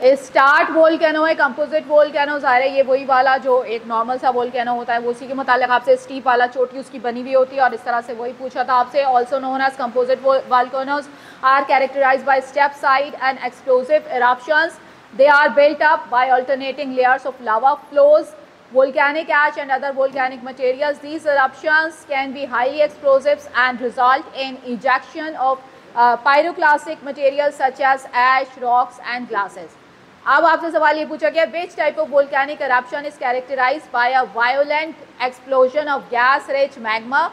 Start वोल कहना है composite बोल कहना हो ज़ाहिर ये वही वाला जो एक नॉर्मल सा बोल कहना होता है, वो उसी के मुताबिक आपसे स्टीप वाला चोटी उसकी बनी हुई होती है, और इस तरह से वही पूछा था आपसे also known as composite wall are characterize by steep side and explosive eruption they are built up by alternating layers of lava flows volcanic ash and other volcanic material these eruption can be high explosive and result in injection of pyroclastic material such as ash rocks and glasses अब आपसे सवाल ये पूछा गया which type of volcanic eruption is characterize by a violent explosion of gas rich magma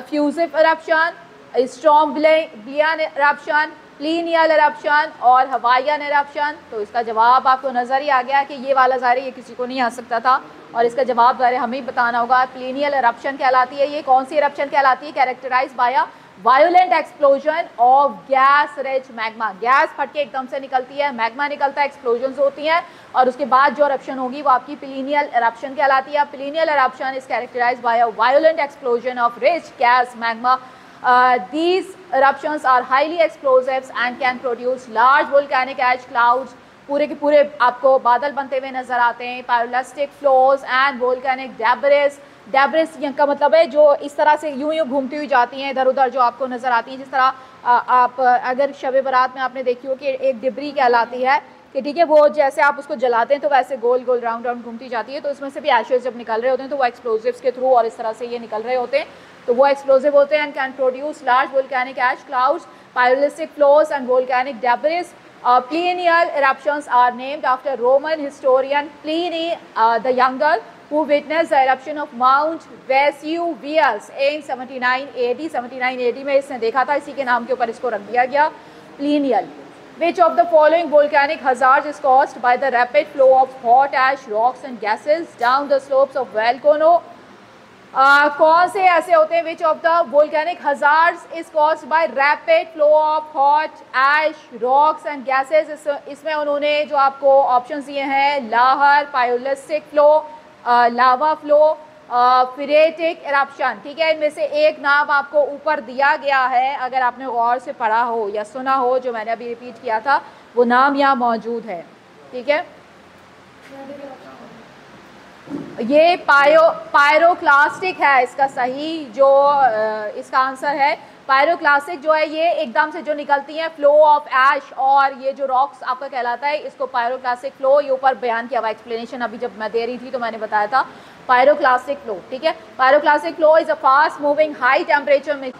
effusive eruption strombolian eruption plinian eruption और Hawaiian eruption तो इसका जवाब आपको नज़र ही आ गया कि ये वाला ज़ाहिर ये किसी को नहीं आ सकता था। और इसका जवाब ज़ाहिर हमें ही बताना होगा प्लीनियल eruption कहलाती है ये, कौन सी eruption कहलाती है? Characterize by violent explosion of gas rich magma gas फट के एकदम से निकलती है मैग्मा निकलता है एक्सप्लोजन होती हैं और उसके बाद जो eruption होगी वो आपकी पिलीनियल eruption कहलाती है। Plinian eruption is characterize by a violent explosion of rich gas magma these eruptions are highly explosives and can produce large volcanic ash clouds पूरे के पूरे आपको बादल बनते हुए नज़र आते हैं pyroclastic flows and volcanic debris debris का मतलब है जो इस तरह से यूँ यूँ घूमती हुई जाती हैं, इधर उधर जो आपको नज़र आती हैं, जिस तरह आप, अगर शब बारात में आपने देखी हो कि एक डिबरी कहलाती है, कि ठीक है, वो जैसे आप उसको जलाते हैं तो वैसे गोल गोल राउंड राउंड घूमती जाती है तो इसमें से भी एशेज जब निकल रहे होते हैं तो वो एक्सप्लोजिव्स के थ्रू और इस तरह से ये निकल रहे होते हैं तो वो एक्सप्लोजिव होते हैं and can produce large volcanic ash clouds pyroclastic flows and volcanic debris Uh, Plinial eruptions are named after Roman historian Pliny uh, the Younger who witnessed the eruption of Mount Vesuvius in 79 AD 79 AD में इसने देखा था इसी के नाम के ऊपर इसको रख दिया गया plenial which of the following volcanic hazards is caused by the rapid flow of hot ash rocks and gases down the slopes of volcano uh, कौन से ऐसे होते हैं which of the volcanic hazards is caused by rapid flow of hot ash rocks and gases इसमें उन्होंने जो आपको option दिए हैं, lahar pyroclastic flow lava flow phreatic eruption ठीक है, इनमें से एक नाम आपको ऊपर दिया गया है। अगर आपने गौर से पढ़ा हो या सुना हो, जो मैंने अभी रिपीट किया था, वो नाम यहाँ मौजूद है। ठीक है? ये पायो, पायरोक्लास्टिक है इसका सही जो इसका आंसर है। पायरोक्लास्टिक जो है, ये एकदम से जो निकलती है, फ्लो ऑफ़ एश और ये जो रॉक्स आपका कहलाता है, इसको पायरोक्लास्टिक फ्लो, ये ऊपर बयान किया हुआ एक्सप्लेनेशन अभी जब मैं दे रही थी तो मैंने बताया था। पायरोक्लास्टिक फ्लो, ठीक है? Pyroclastic flow is a fast moving high temperature में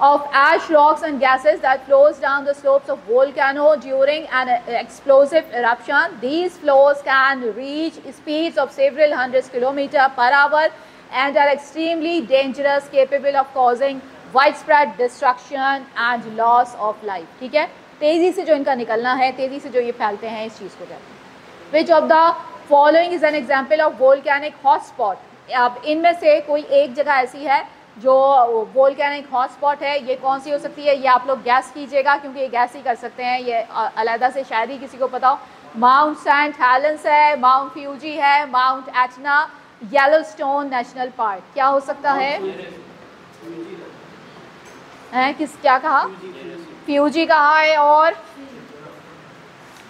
of ash rocks and gases that flows down the slopes of volcano during an explosive eruption. These flows can reach speeds of several hundreds kilometer per hour and are extremely dangerous, capable of causing widespread destruction and loss of life. ठीक है तेज़ी से जो इनका निकलना है तेज़ी से जो ये फैलते हैं इस चीज़ को कहते हैं which of the following is an example of volcanic hotspot अब इनमें से कोई एक जगह ऐसी है जो वोल्केनिक हॉटस्पॉट है ये कौन सी हो सकती है? ये आप लोग गैस कीजिएगा क्योंकि ये गैस ही कर सकते हैं। ये अलहदा से शायद ही किसी को पता हो। माउंट सेंट हेलेंस है माउंट फ्यूजी है Mount Etna Yellowstone National Park क्या हो सकता है? हैं। किस क्या कहा? फ्यूजी कहा है और?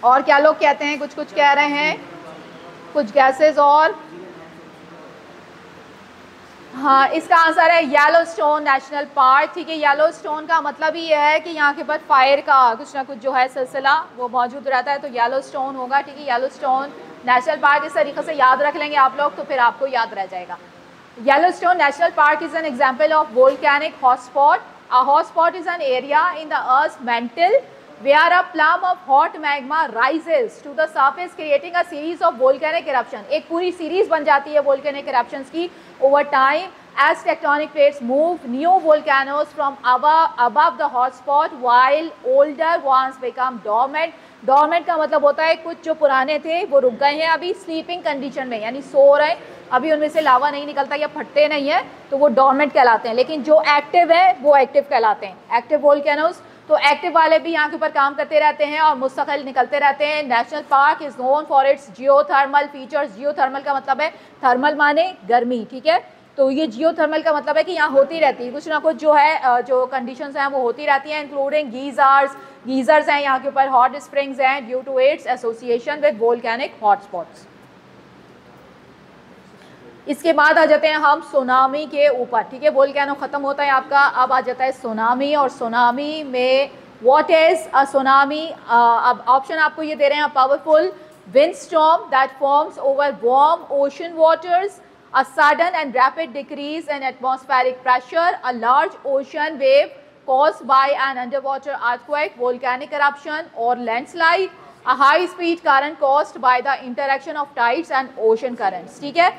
और क्या लोग कहते हैं? कुछ कुछ कह रहे हैं। कुछ गैसेस और? हाँ इसका आंसर है येलो स्टोन नेशनल पार्क ठीक है येलो स्टोन का मतलब ही है कि यहाँ के पास फायर का कुछ ना कुछ जो है सिलसिला, वो मौजूद रहता है। तो येलो स्टोन होगा, ठीक है? येलो स्टोन नेशनल पार्क इस तरीके से याद रख लेंगे आप लोग तो फिर आपको याद रह जाएगा। Yellowstone National Park is an example of volcanic hotspot A hotspot is an area in the Earth's mantle where a plum of hot magma rises to the surface creating a series of volcanic eruption. एक पूरी series बन जाती है volcanic eruptions की over time as tectonic plates move new volcanoes from above, above the hotspot while older ones become dormant. Dormant का मतलब होता है कुछ जो पुराने थे वो रुक गए हैं अभी स्लीपिंग कंडीशन में यानी सो रहे अभी उनमें से लावा नहीं निकलता या फटते नहीं है तो वो डॉर्मेंट कहलाते हैं लेकिन जो एक्टिव है वो एक्टिव कहलाते हैं एक्टिव वोल्केनोज तो एक्टिव वाले भी यहाँ के ऊपर काम करते रहते हैं और मुस्तकिल निकलते रहते हैं। National Park is known for its geothermal features geothermal का मतलब है थर्मल माने गर्मी, ठीक है? तो ये जियो थर्मल का मतलब है कि यहाँ होती रहती है। कुछ ना कुछ जो है जो कंडीशन हैं, वो होती रहती हैं इंक्लूडिंग गीजार्स गीजर्स हैं यहाँ के ऊपर हॉट स्प्रिंग्स हैं due to its association with volcanic hotspots इसके बाद आ जाते हैं हम सोनामी के ऊपर। ठीक है बोल के आना ख़त्म होता है आपका। अब आ जाता है सोनामी और सोनामी में वॉट इज़ अ सोनामी अब ऑप्शन आपको ये दे रहे हैं powerful wind storm that forms over warm ocean waters a sudden and rapid decrease and atmospheric pressure a large ocean wave cause by an underwater earthquake volcanic corruption और landslide a high speed current caused by the interaction of tides and ocean currents ठीक है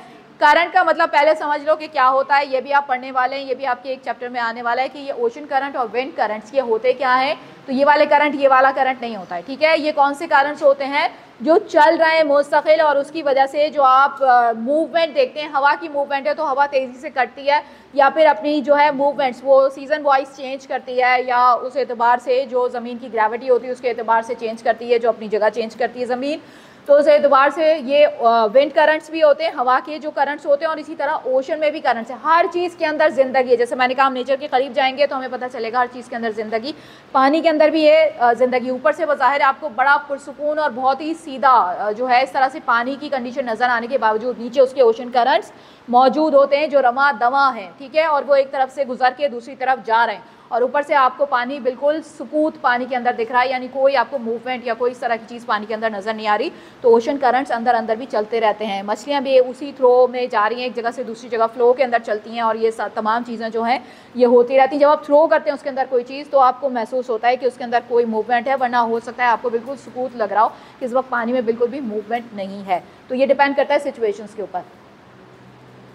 current का मतलब पहले समझ लो कि क्या होता है, ये भी आप पढ़ने वाले हैं, ये भी आपके एक चैप्टर में आने वाला है कि ये ओशन करंट और विंड करंट्स ये होते क्या हैं? तो ये वाले करंट ये वाला करंट नहीं होता है, ठीक है? ये कौन से करंट्स होते हैं? जो चल रहे हैं मुस्तकिल और उसकी वजह से जो आप मूवमेंट देखते हैं, हवा की मूवमेंट है तो हवा तेज़ी से कटती है या फिर अपनी जो है मूवमेंट्स वो सीज़न वाइज चेंज करती है या उस एतबार से जो ज़मीन की ग्रेविटी होती है, उसके एतबार से चेंज करती है, जो अपनी जगह चेंज करती है ज़मीन। तो उस एतबार से ये विंड करंट्स भी होते हैं, हवा के जो करंट्स होते हैं और इसी तरह ओशन में भी करंट्स हैं। हर चीज़ के अंदर ज़िंदगी है। जैसे मैंने कहा, हम नेचर के करीब जाएँगे तो हमें पता चलेगा हर चीज़ के अंदर ज़िंदगी। पानी के अंदर भी ये ज़िंदगी। ऊपर से बाहर आपको बड़ा पुरसकून और बहुत ही सीधा जो है इस तरह से पानी की कंडीशन नज़र आने के बावजूद नीचे उसके ओशन करंट्स मौजूद होते हैं, जो रवा दवा हैं, ठीक है? और वो एक तरफ़ से गुजर के दूसरी तरफ़ जा रहे हैं। और ऊपर से आपको पानी बिल्कुल सुकूत पानी के अंदर दिख रहा है, यानी कोई आपको मूवमेंट या कोई इस तरह की चीज़ पानी के अंदर नज़र नहीं आ रही। तो ओशन करंट्स अंदर अंदर भी चलते रहते हैं। मछलियाँ भी उसी थ्रो में जा रही हैं, एक जगह से दूसरी जगह फ्लो के अंदर चलती हैं और ये तमाम चीज़ें जो हैं, ये होती रहती हैं। जब आप थ्रो करते हैं उसके अंदर कोई चीज़ तो आपको महसूस होता है कि उसके अंदर कोई मूवमेंट है, वरना हो सकता है आपको बिल्कुल सुकूत लग रहा हो कि इस वक्त पानी में बिल्कुल भी मूवमेंट नहीं है। तो ये डिपेंड करता है सिचुएशंस के ऊपर।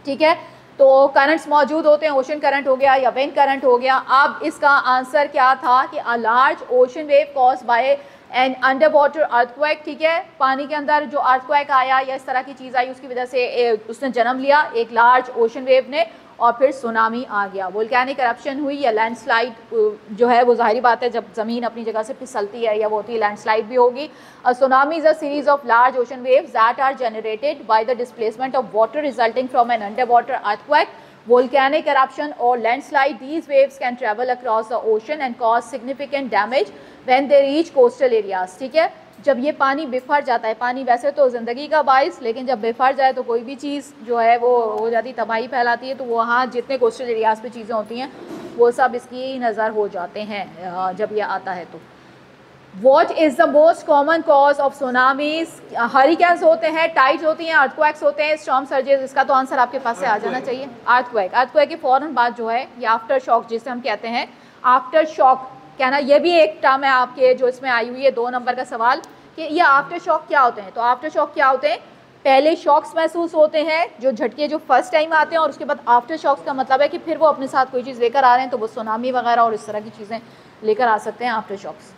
ठीक है? तो करंट्स मौजूद होते हैं ओशन करंट हो गया या वेन करंट हो गया। अब इसका आंसर क्या था कि a large ocean wave cause by an underwater earthquake ठीक है? पानी के अंदर जो अर्थक्वैक आया या इस तरह की चीज़ आई, उसकी वजह से उसने जन्म लिया। एक लार्ज ओशन वेव ने और फिर सुनामी आ गया। वोल्केनिक करप्शन हुई या लैंडस्लाइड जो है, वो ज़ाहिर बात है, जब ज़मीन अपनी जगह से फिसलती है या वो होती है लैंडस्लाइड भी होगी। Tsunami is a series of large ocean waves that are generated by the displacement of water resulting from an underwater earthquake volcanic eruption or landslide, these waves can travel across the ocean and cause significant damage when they reach coastal areas, ठीक है? जब ये पानी बिफर जाता है पानी वैसे तो ज़िंदगी का बायस लेकिन जब बिफर जाए तो कोई भी चीज़ जो है वो हो जाती तबाही फैलाती है तो वहाँ जितने कोस्टल एरियाज़ पे चीज़ें होती हैं वो सब इसकी नज़र हो जाते हैं जब ये आता है तो। What is the most common cause of tsunamis hurricanes होते हैं टाइट होती हैं अर्थक्वैक्स होते हैं स्टॉम सर्जेस इसका तो आंसर आपके पास से आ जाना चाहिए। अर्थक्वैक अर्थक्वैक के फ़ौरन बाद जो है ये आफ्टर शॉक जिसे हम कहते हैं आफ्टर शॉक कहना ये भी एक टर्म है आपके, जो इसमें आई हुई है, दो नंबर का सवाल कि ये आफ्टर शॉक क्या होते हैं? तो आफ्टर शॉक क्या होते हैं? पहले शॉक्स महसूस होते हैं, जो झटके जो फ़र्स्ट टाइम आते हैं और उसके बाद आफ्टर शॉक्स का मतलब है कि फिर वो अपने साथ कोई चीज़ लेकर आ रहे हैं तो वो सुनामी वगैरह और इस तरह की चीज़ें लेकर आ सकते हैं आफ्टर शॉक्स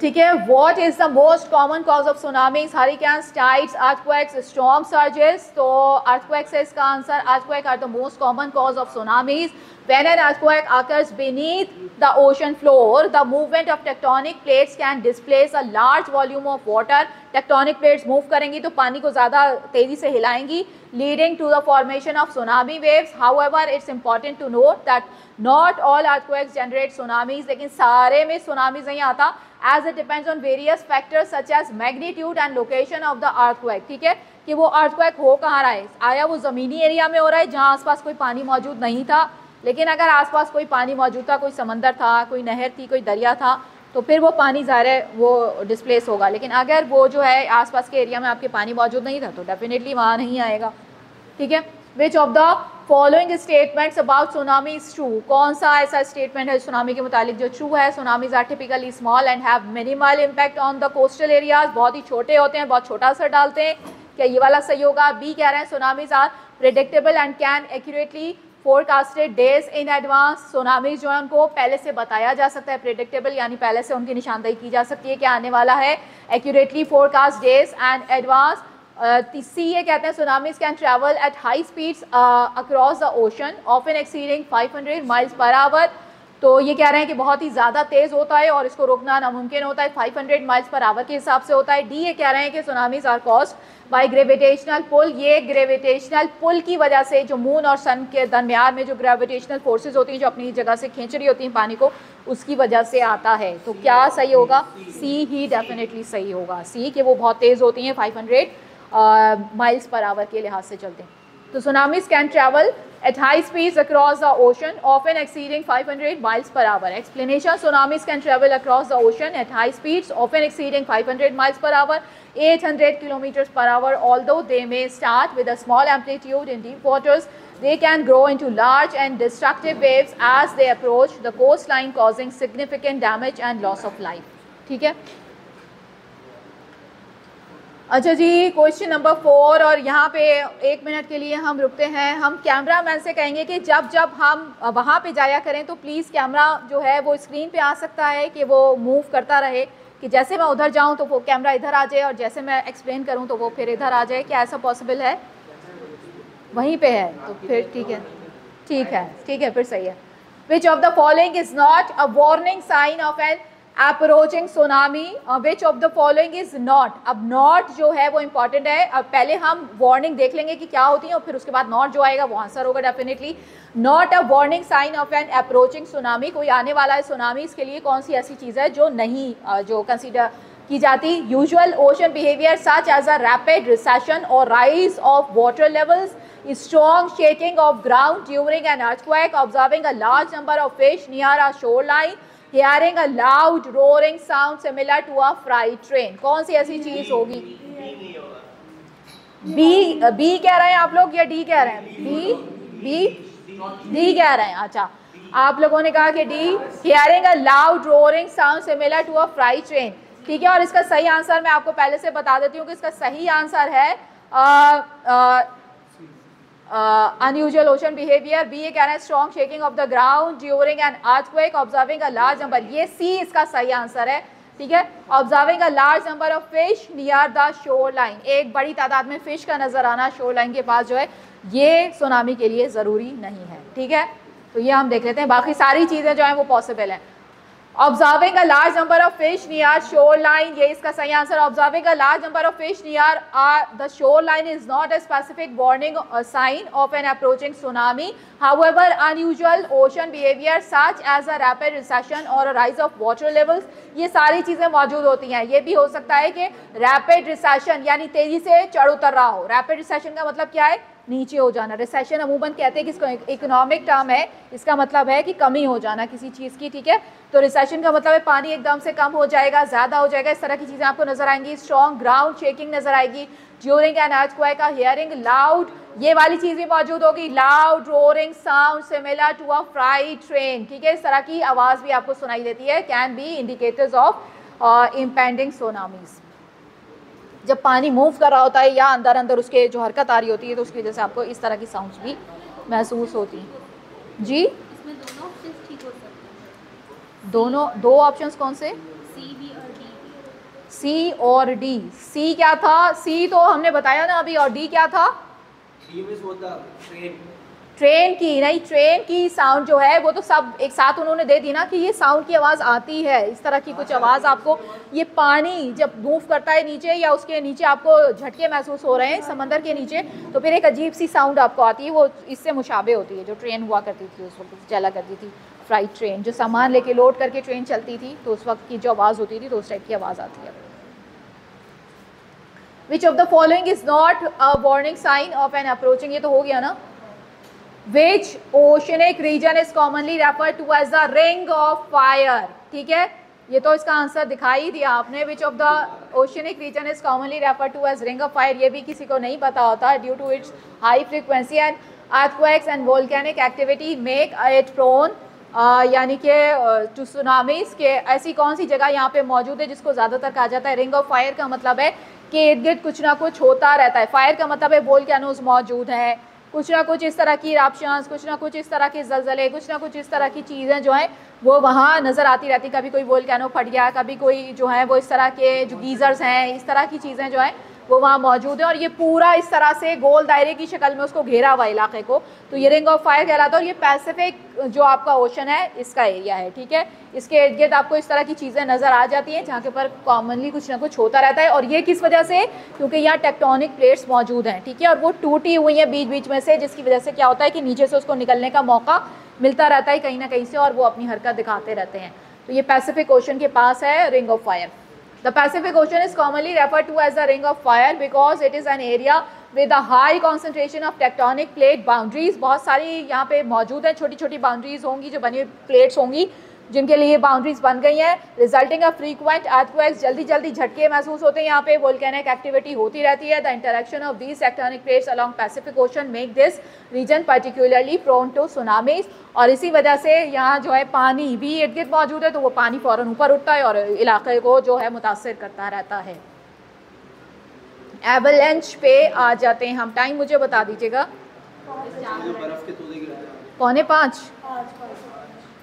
ठीक है what is the most common cause of tsunamis hurricanes tides earthquakes storm surges तो अर्थक्वेक्स है इसका answer earthquake are the most common cause of tsunamis When an earthquake occurs beneath the ocean floor, the movement of tectonic plates can displace a large volume of water. Tectonic plates move करेंगी तो पानी को ज़्यादा तेज़ी से हिलाएँगी leading to the formation of tsunami waves. However, it's important to note that not all earthquakes generate tsunamis. लेकिन सारे में tsunamis नहीं आता as it depends on various factors such as magnitude and location of the earthquake. ठीक है कि वो earthquake हो कहाँ रहा है आया वो ज़मीनी एरिया में हो रहा है जहाँ आसपास कोई पानी मौजूद नहीं था लेकिन अगर आसपास कोई पानी मौजूद था, कोई समंदर था, कोई नहर थी, कोई दरिया था तो फिर वो पानी ज़ाहिर वो डिस्प्लेस होगा। लेकिन अगर वो जो है आसपास के एरिया में आपके पानी मौजूद नहीं था तो डेफिनेटली वहाँ नहीं आएगा। ठीक है? Which of the following statements about tsunami is true कौन सा ऐसा स्टेटमेंट है सुनामी के मुतालिक जो ट्रू है? Tsunamis are typically small and have minimal impact on the coastal areas बहुत ही छोटे होते हैं, बहुत छोटा असर डालते हैं। क्या ये वाला सही होगा? बी कह रहे हैं tsunamis are predictable and can accurately forecasted days in advance tsunamis जो है उनको पहले से बताया जा सकता है प्रिडिक्टेबल यानी पहले से उनकी निशानदेही की जा सकती है, क्या आने वाला है? Accurately forecast days and advance C ये कहते हैं tsunamis can travel at high speeds across the ocean of in exceeding 500 miles per hour तो ये कह रहे हैं कि बहुत ही ज़्यादा तेज़ होता है और इसको रोकना नामुमकिन होता है। 500 माइल्स पर आवर के हिसाब से होता है। डी ये कह रहे हैं कि tsunamis are caused by gravitational pull ये ग्रेविटेशनल पुल की वजह से जो मून और सन के दरमियान में जो ग्रेविटेशनल फोर्सेज होती हैं, जो अपनी जगह से खींच रही होती हैं पानी को, उसकी वजह से आता है। तो क्या सही होगा? सी ही डेफिनेटली सही होगा। सी कि वो बहुत तेज़ होती हैं 500 माइल्स पर आवर के लिहाज से चलते हैं। तो tsunamis can travel at high speeds across the ocean, often exceeding 500 miles per hour. Explanation, tsunamis can travel across the ocean at high speeds, often exceeding 500 miles per hour, 800 kilometers per hour. Although they may start with a small amplitude in deep waters, they can grow into large and destructive waves as they approach the coastline, causing significant damage and loss of life. ठीक है अच्छा जी question number four और यहाँ पे एक minute के लिए हम रुकते हैं। हम कैमरा मैन से कहेंगे कि जब जब हम वहाँ पे जाया करें तो प्लीज़ कैमरा जो है वो स्क्रीन पे आ सकता है कि वो मूव करता रहे। कि जैसे मैं उधर जाऊँ तो वो कैमरा इधर आ जाए और जैसे मैं एक्सप्लेन करूँ तो वो फिर इधर आ जाए। क्या ऐसा पॉसिबल है? वहीं पर है तो फिर ठीक है। ठीक है ठीक है, फिर सही है। Which of the following is not a warning sign of an approaching tsunami which of the following is not अब नॉट जो है वो इंपॉर्टेंट है। अब पहले हम वार्निंग देख लेंगे कि क्या होती है और फिर उसके बाद नॉट जो आएगा वो आंसर होगा definitely not a warning sign of an approaching tsunami कोई आने वाला है सुनामी इसके लिए कौन सी ऐसी चीज़ है जो नहीं जो कंसिडर की जाती? Usual ocean behaviour such as a rapid recession और rise of water levels strong strong shaking of ground during an earthquake, observing a large number of fish near a shoreline, hearing a loud roaring sound similar to a freight train. कौन सी ऐसी चीज़ होगी? B B कह रहे हैं आप लोग या डी कह रहे हैं? बी बी डी कह रहे हैं अच्छा। आप लोगों ने कहा कि D hearing a loud roaring sound similar to a freight train ठीक है और इसका सही आंसर मैं आपको पहले से बता देती हूँ कि इसका सही आंसर है ah, uh, unusual ocean behaviour B A can strong shaking of the ground during an earthquake observing a large number ये सी इसका सही आंसर है, ठीक है? Observing a large number of fish near the shoreline एक बड़ी तादाद में फ़िश का नज़र आना शोर लाइन के पास जो है, ये सुनामी के लिए ज़रूरी नहीं है, ठीक है? तो ये हम देख लेते हैं, बाकी सारी चीज़ें जो हैं वो पॉसिबल हैं। Observing a large number of fish near shoreline ये इसका सही answer observing a large number of fish near are the shoreline is not a specific warning sign of an approaching tsunami however unusual ocean behaviour such as a rapid recession और a rise of water levels ये सारी चीज़ें मौजूद होती हैं। ये भी हो सकता है कि रैपिड रिसेशन यानी तेज़ी से चढ़ उतर रहा हो। रैपिड रिसेशन का मतलब क्या है? नीचे हो जाना। रिसेशन अमूमन कहते हैं कि इसको इकोनॉमिक टर्म है। इसका मतलब है कि कमी हो जाना किसी चीज़ की, ठीक है? तो रिसेशन का मतलब है पानी एकदम से कम हो जाएगा, ज़्यादा हो जाएगा। इस तरह की चीज़ें आपको नज़र आएँगी। स्ट्रॉन्ग ग्राउंड शेकिंग नज़र आएगी। ज्यूरिंग ड्यूरिंग एन का हियरिंग लाउड ये वाली चीज़ भी मौजूद होगी। Loud roaring sound similar to a freight train ठीक है? इस तरह की आवाज़ भी आपको सुनाई देती है। Can be indicators of impending tsunamis जब पानी मूव कर रहा होता है या अंदर अंदर उसके जो हरकत आ रही होती है तो उसकी वजह से आपको इस तरह की साउंड्स भी महसूस होती हैं। जी? दोनों दो ऑप्शंस कौन से? सी और डी सी क्या था? सी तो हमने बताया ना अभी और डी क्या था? ट्रेन की, नहीं ट्रेन की साउंड जो है, वो तो सब एक साथ उन्होंने दे दी ना कि ये साउंड की आवाज़ आती है। इस तरह की कुछ आवाज़ आपको, ये पानी जब मूव करता है नीचे या उसके नीचे आपको झटके महसूस हो रहे हैं, समंदर के नीचे तो फिर एक अजीब सी साउंड आपको आती है। वो इससे मुशाबे होती है। जो ट्रेन हुआ करती थी, उस वक्त चला करती थी फ्राइट ट्रेन जो सामान लेके लोड करके ट्रेन चलती थी तो उस वक्त की जो आवाज़ होती थी तो उस टाइप की आवाज़ आती है। Which of the following is not a warning sign of an approaching ये तो हो गया ना। Which oceanic region is commonly refer to as the ring of fire ठीक है? ये तो इसका आंसर दिखाई दिया आपने which of the oceanic region is commonly refer to as ring of fire ये भी किसी को नहीं पता होता due to its high frequency and earthquakes and volcanic activity make it prone यानी कि टू सुनामीज के ऐसी कौन सी जगह यहाँ पे मौजूद है जिसको ज़्यादातर कहा जाता है? रिंग ऑफ़ फायर का मतलब है, कि इर्द गिर्द कुछ ना कुछ होता रहता है। फायर का मतलब है बोल कैनोज मौजूद हैं। कुछ ना कुछ इस तरह की रापशांस कुछ ना कुछ इस तरह के जलजले, कुछ ना कुछ इस तरह की चीज़ें जो हैं, वो वहाँ नज़र आती रहती कभी कोई वोल्केनो कैनो फट गया, कभी कोई जो है, वो इस तरह के जो गीज़र्स हैं, इस तरह की चीज़ें जो हैं वो वहाँ मौजूद है और ये पूरा इस तरह से गोल दायरे की शक्ल में उसको घेरा हुआ इलाके को। तो ये रिंग ऑफ़ फायर कहलाता है और ये पैसिफिक जो आपका ओशन है, इसका एरिया है, ठीक है? इसके इर्द गिर्द आपको इस तरह की चीज़ें नज़र आ जाती हैं जहाँ के ऊपर कॉमनली कुछ ना कुछ होता रहता है। और ये किस वजह से? क्योंकि यहाँ टेक्टोनिक प्लेट्स मौजूद हैं, ठीक है? और वो टूटी हुई हैं बीच बीच में से, जिसकी वजह से क्या होता है कि नीचे से उसको निकलने का मौका मिलता रहता है कहीं ना कहीं से और वो अपनी हरकत दिखाते रहते हैं। तो ये पैसिफिक ओशन के पास है ring of fire Pacific Ocean is commonly refer to as the ring of fire because it is an area with a high concentration of tectonic plate boundaries बहुत सारी यहाँ पे मौजूद हैं छोटी छोटी बाउंड्रीज होंगी, जो बनी हुई प्लेट्स होंगी। जिनके लिए बाउंड्रीज बन गई हैं। रिजल्टिंग अ फ्रीक्वेंट अर्थक्वेक्स जल्दी जल्दी झटके महसूस होते हैं। यहाँ पे वोल्केनिक एक्टिविटी होती रहती है। The interaction of these tectonic plates along Pacific Ocean make this region particularly prone to tsunamis और इसी वजह से यहाँ जो है पानी भी इर्द गिर्द मौजूद है तो वो पानी फ़ौरन ऊपर उठता है और इलाके को जो है मुतासर करता रहता है। एवलेंच पे आ जाते हैं हम। टाइम मुझे बता दीजिएगा। पौने पाँच।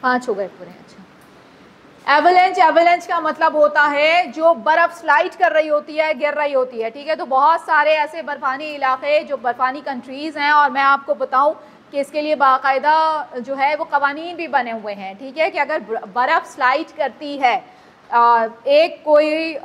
पाँच हो गए पूरे अच्छा। एवलेंच एवलेंच का मतलब होता है जो बर्फ़ स्लाइड कर रही होती है, गिर रही होती है, ठीक है? तो बहुत सारे ऐसे बर्फ़ानी इलाके, जो बर्फ़ानी कंट्रीज़ हैं, और मैं आपको बताऊँ कि इसके लिए बाकायदा जो है, वो कवानीन भी बने हुए हैं, ठीक है? कि अगर बर्फ़ स्लाइड करती है एक कोई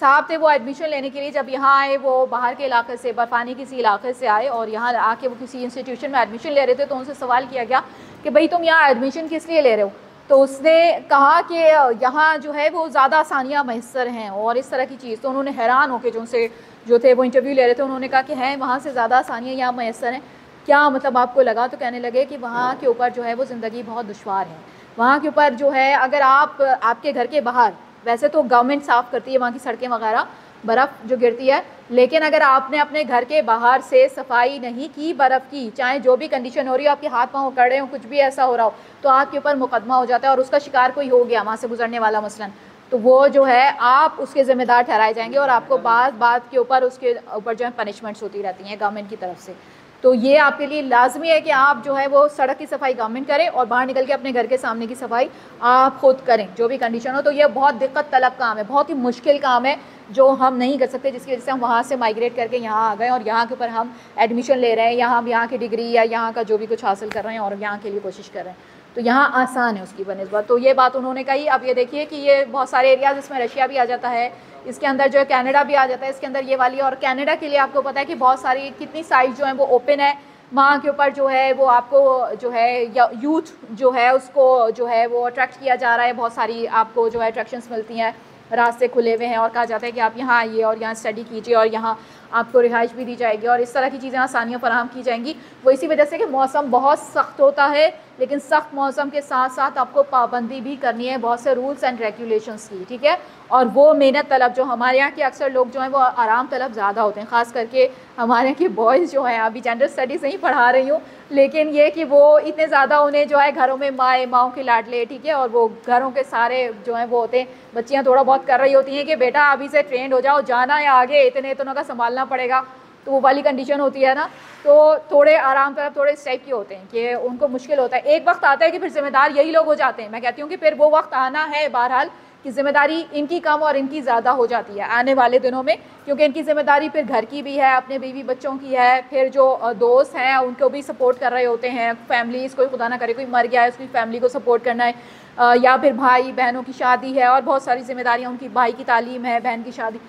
साहब थे वो एडमिशन लेने के लिए, जब यहाँ आए, वो बाहर के इलाके से, बर्फ़ानी किसी इलाके से आए, और यहाँ आके वो किसी इंस्टीट्यूशन में एडमिशन ले रहे थे तो उनसे सवाल किया गया कि भाई तुम यहाँ एडमिशन किस लिए ले रहे हो? तो उसने कहा कि यहाँ जो है वो ज़्यादा आसानियाँ मैसर हैं और इस तरह की चीज़। तो उन्होंने हैरान होकर जो उनसे जो थे वो इंटरव्यू ले रहे थे, उन्होंने कहा कि हैं, वहाँ से ज़्यादा आसानियाँ यहाँ मैसर हैं। क्या मतलब आपको लगा? तो कहने लगे कि वहाँ के ऊपर जो है वो ज़िंदगी बहुत दुशवार है। वहाँ के ऊपर जो है अगर आप, आपके घर के बाहर, वैसे तो गवर्नमेंट साफ़ करती है वहाँ की सड़कें वगैरह बर्फ़ जो गिरती है। लेकिन अगर आपने अपने घर के बाहर से सफ़ाई नहीं की बर्फ़ की चाहे जो भी कंडीशन हो रही हो आपके हाथ पाँव कड़े रहे हो कुछ भी ऐसा हो रहा हो तो आपके ऊपर मुकदमा हो जाता है और उसका शिकार कोई हो गया वहाँ से गुजरने वाला मसलन। तो वो जो है आप उसके ज़िम्मेदार ठहराए जाएँगे और आपको बात बात के ऊपर उसके ऊपर जो है पनिशमेंट्स होती रहती हैं गवर्नमेंट की तरफ़ से। तो ये आपके लिए लाजमी है कि आप जो है वो सड़क की सफ़ाई गवर्नमेंट करें और बाहर निकल के अपने घर के सामने की सफ़ाई आप खुद करें, जो भी कंडीशन हो। तो ये बहुत दिक्कत तलब काम है, बहुत ही मुश्किल काम है जो हम नहीं कर सकते, जिसकी वजह से हम वहाँ से माइग्रेट करके यहाँ आ गए और यहाँ के ऊपर हम एडमिशन ले रहे हैं, यहाँ हम यहाँ की डिग्री या यहाँ का जो भी कुछ हासिल कर रहे हैं और यहाँ के लिए कोशिश कर रहे हैं। तो यहाँ आसान है उसकी बनस्बत तो ये बात उन्होंने कही। अब ये देखिए कि ये बहुत सारे एरियाज़ इसमें रशिया भी आ जाता है, इसके अंदर जो है कैनेडा भी आ जाता है, इसके अंदर ये वाली और कैनेडा के लिए आपको पता है कि बहुत सारी कितनी साइट जो है वो ओपन है। वहाँ के ऊपर जो है वो आपको जो है यूथ जो है उसको जो है वो अट्रैक्ट किया जा रहा है। बहुत सारी आपको जो है अट्रैक्शंस मिलती हैं, रास्ते खुले हुए हैं और कहा जाता है कि आप यहाँ आइए और यहाँ स्टडी कीजिए और यहाँ आपको रिहाइश भी दी जाएगी और इस तरह की चीज़ें आसानियाँ फराम की जाएँगी। वो इसी वजह से कि मौसम बहुत सख्त होता है, लेकिन सख्त मौसम के साथ साथ आपको पाबंदी भी करनी है, बहुत से रूल्स एंड रेगुलेशंस की, ठीक है? और वो मेहनत तलब जो हमारे यहाँ के अक्सर लोग जो हैं, वो आराम तलब ज़्यादा होते हैं। ख़ास करके हमारे यहाँ के बॉयज़ जो हैं, अभी जेंडर स्टडीज़ नहीं पढ़ा रही हूँ। लेकिन ये कि वो इतने ज़्यादा उन्हें जो है, घरों में माए, माओ के लाडले, ठीक है? और वो घरों के सारे जो हैं, वो होते हैं। बच्चियाँ थोड़ा बहुत कर रही होती हैं कि बेटा अभी से ट्रेंड हो जाओ, जाना है आगे, इतने इतनों का संभालना पड़ेगा। तो वो वाली कंडीशन होती है ना? तो थोड़े आराम तरफ़ थोड़े इस टाइप के होते हैं कि उनको मुश्किल होता है। एक वक्त आता है कि फिर जिम्मेदार यही लोग हो जाते हैं। मैं कहती हूँ कि फिर वो वक्त आना है बहरहाल। कि ज़िम्मेदारी इनकी कम और इनकी ज़्यादा हो जाती है आने वाले दिनों में, क्योंकि इनकी ज़िम्मेदारी फिर घर की भी है, अपने बीवी बच्चों की है, फिर जो दोस्त हैं, उनको भी सपोर्ट कर रहे होते हैं फैमिलीज़ कोई खुदा ना करे, कोई मर गया है, उसकी फैमिली को सपोर्ट करना है या फिर भाई, बहनों की शादी है और बहुत सारी जिम्मेदारियाँ उनकी, भाई की तालीम है, बहन की शादी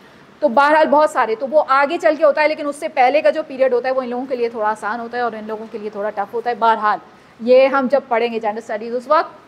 तो बहरहाल बहुत सारे तो वो आगे चल के होता है, लेकिन उससे पहले का जो पीरियड होता है, वो इन लोगों के लिए थोड़ा आसान होता है और इन लोगों के लिए थोड़ा टफ होता है। बहरहाल, ये हम जब पढ़ेंगे जेंडर स्टडीज़ उस वक्त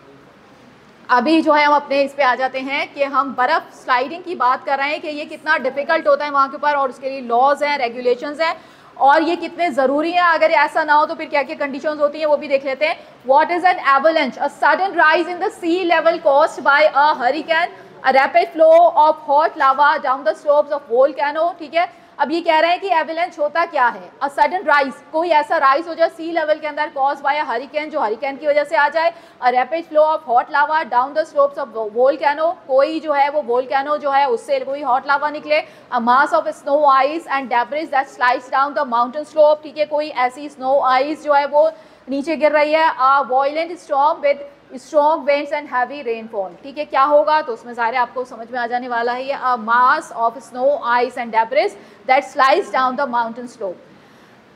अभी जो है हम अपने इस पे आ जाते हैं कि हम बर्फ़ स्लाइडिंग की बात कर रहे हैं कि ये कितना डिफ़िकल्ट होता है वहाँ के ऊपर और उसके लिए लॉज हैं रेगुलेशंस हैं और ये कितने ज़रूरी हैं। अगर ऐसा ना हो तो फिर क्या क्या कंडीशंस होती हैं वो भी देख लेते हैं। What is an avalanche a sudden rise in the sea level caused by a hurricane a rapid flow of hot lava down the slopes of volcano ठीक है? अब ये कह रहे हैं कि एविलेंस होता क्या है? अ सडन राइज कोई ऐसा राइज हो जाए सी लेवल के अंदर कॉज बाय हरिकेन जो हरिकेन की वजह से आ जाए a rapid flow of hot lava down the slopes of volcano कोई जो है वो वोल्केनो जो है उससे कोई हॉट लावा निकले a mass of snow ice and debris that slides down the mountain slope ठीक है, कोई ऐसी स्नो आइस जो है वो नीचे गिर रही है a violent storm with strong winds and heavy rainfall ठीक है, क्या होगा? तो उसमें सारे आपको समझ में आ जाने वाला है, ये a mass of snow ice and debris that slides down the mountain slope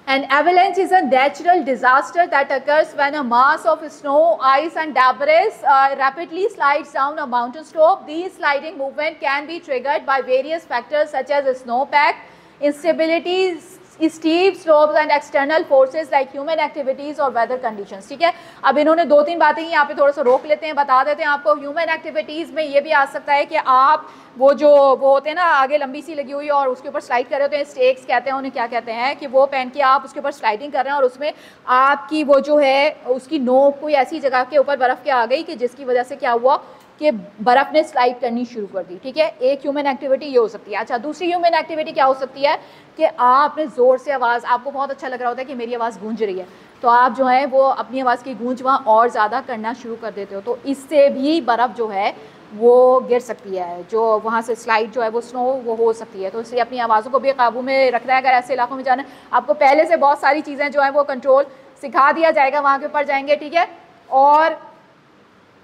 and avalanche is a natural disaster that occurs when a mass of snow ice and debris rapidly slide down a mountain slope these sliding movement can be triggered by various factors such as snowpack instabilities steep slopes and external forces like human activities और weather conditions ठीक है? अब इन्होंने दो तीन बातें यहाँ पे थोड़ा सा रोक लेते हैं, बता देते हैं आपको। ह्यूमन एक्टिविटीज़ में ये भी आ सकता है कि आप वो जो, वो होते हैं ना, आगे लंबी सी लगी हुई और उसके ऊपर स्लाइड कर रहे होते हैं स्टेक्स कहते हैं, उन्हें क्या कहते हैं कि वो पहन के आप उसके ऊपर स्लाइडिंग कर रहे हैं और उसमें आपकी वो जो है, उसकी नोक कोई ऐसी जगह के ऊपर बर्फ़ के आ गई कि जिसकी वजह से क्या हुआ? कि बर्फ़ ने स्लाइड करनी शुरू कर दी, ठीक है? एक ह्यूमन एक्टिविटी ये हो सकती है। अच्छा दूसरी ह्यूमन एक्टिविटी क्या हो सकती है? कि आपने ज़ोर से आवाज़, आपको बहुत अच्छा लग रहा होता है कि मेरी आवाज़ गूंज रही है। तो आप जो है, वो अपनी आवाज़ की गूंज वहाँ और ज़्यादा करना शुरू कर देते हो। तो इससे भी बर्फ़ जो है, वो गिर सकती है। जो वहाँ से स्लाइड जो है, वो स्नो वो हो सकती है। तो इसलिए अपनी आवाज़ों को भी काबू में रखना है। अगर ऐसे इलाकों में जाना है आपको पहले से बहुत सारी चीज़ें जो है, वो कंट्रोल सिखा दिया जाएगा। वहाँ के ऊपर जाएँगे, ठीक है? और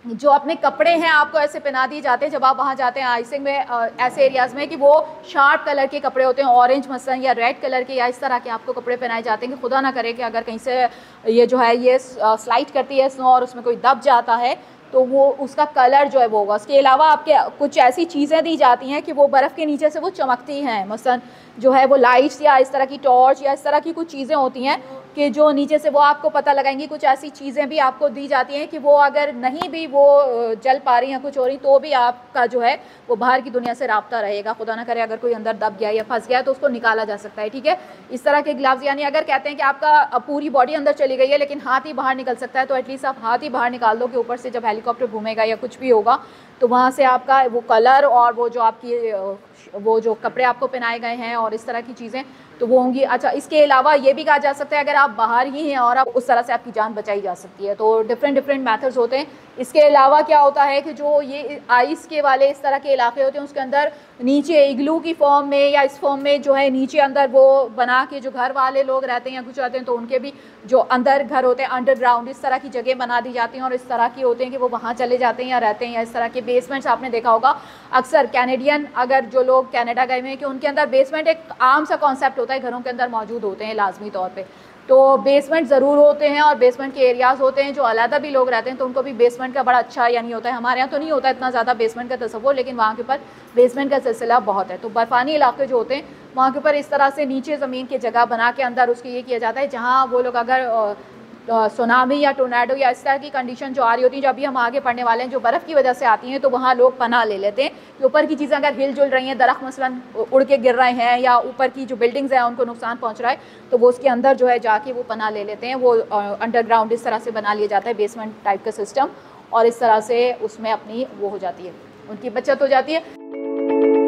जो अपने कपड़े हैं आपको ऐसे पहना दिए जाते हैं। जब आप वहाँ जाते हैं आइसिंग में ऐसे एरियाज़ में कि वो शार्प कलर के कपड़े होते हैं ऑरेंज मसलन या रेड कलर के या इस तरह के आपको कपड़े पहनाए जाते हैं कि खुदा ना करे कि अगर कहीं से ये जो है, ये स्लाइड करती है स्नो और उसमें कोई दब जाता है तो वो उसका कलर जो है वो होगा। उसके अलावा आपके कुछ ऐसी चीज़ें दी जाती हैं कि वो बर्फ़ के नीचे से वो चमकती हैं। मसलन जो है वो लाइट्स या इस तरह की टॉर्च या इस तरह की कुछ चीज़ें होती हैं कि जो नीचे से वो आपको पता लगाएँगी, कुछ ऐसी चीज़ें भी आपको दी जाती हैं कि वो अगर नहीं भी वो जल पा रही हैं, कुछ हो रही तो भी आपका जो है वो बाहर की दुनिया से रबता रहेगा। खुदा ना करे अगर कोई अंदर दब गया या फंस गया तो उसको निकाला जा सकता है, ठीक है? इस तरह के ग्लव्स, यानी अगर कहते हैं कि आपका पूरी बॉडी अंदर चली गई है, लेकिन हाथ ही बाहर निकल सकता है तो एटलीस्ट आप हाथ ही बाहर निकाल दो कि ऊपर से जब हेलीकॉप्टर घूमेगा या कुछ भी होगा तो वहाँ से आपका वो कलर और वो जो आपकी वो जो कपड़े आपको पहनाए गए हैं और इस तरह की चीज़ें तो वो होंगी। अच्छा इसके अलावा ये भी कहा जा सकता है, अगर आप बाहर ही हैं और आप, उस तरह से आपकी जान बचाई जा सकती है। तो डिफरेंट डिफरेंट मैथड्स होते हैं। इसके अलावा क्या होता है कि जो ये आइस के वाले इस तरह के इलाके होते हैं, उसके अंदर नीचे इग्लू की फॉर्म में या इस फॉर्म में जो है नीचे अंदर वो बना के जो घर वाले लोग रहते हैं या कुछ रहते हैं तो उनके भी जो अंदर घर होते हैं अंडरग्राउंड इस तरह की जगह बना दी जाती हैं और इस तरह की होते हैं कि वो वहाँ चले जाते हैं या रहते हैं या इस तरह के बेसमेंट्स आपने देखा होगा। अक्सर कैनेडियन अगर जो लोग कैनेडा गए हुए हैं कि उनके अंदर बेसमेंट एक आम सा कॉन्सेप्ट होता है, घरों के अंदर मौजूद होते हैं लाजमी तौर पर तो बेसमेंट ज़रूर होते हैं और बेसमेंट के एरियाज़ होते हैं जो अलहदा भी लोग रहते हैं तो उनको भी बेसमेंट का बड़ा अच्छा यानी होता है, हमारे यहाँ तो नहीं होता इतना ज़्यादा बेसमेंट का तस्वुर, लेकिन वहाँ के ऊपर बेसमेंट का सिलसिला बहुत है। तो बर्फ़ानी इलाके जो होते हैं, वहाँ के ऊपर इस तरह से नीचे ज़मीन की जगह बना के अंदर उसके ये किया जाता है, जहाँ वो लोग अगर सुनामी या टोर्नाडो या इस तरह की कंडीशन जो आ रही होती है, जो अभी हम आगे पढ़ने वाले हैं, जो बर्फ़ की वजह से आती हैं तो वहाँ लोग पना ले लेते हैं। कि ऊपर की चीज़ें अगर हिल जुल रही हैं, दरख्त मसलन उड़ के गिर रहे हैं, या ऊपर की जो बिल्डिंग्स हैं, उनको नुकसान पहुँच रहा है तो वो उसके अंदर जो है जाके वो पना ले लेते हैं। वो अंडरग्राउंड इस तरह से बना लिया जाता है बेसमेंट टाइप का सिस्टम और इस तरह से उसमें अपनी वो हो जाती है। उनकी बचत हो जाती है।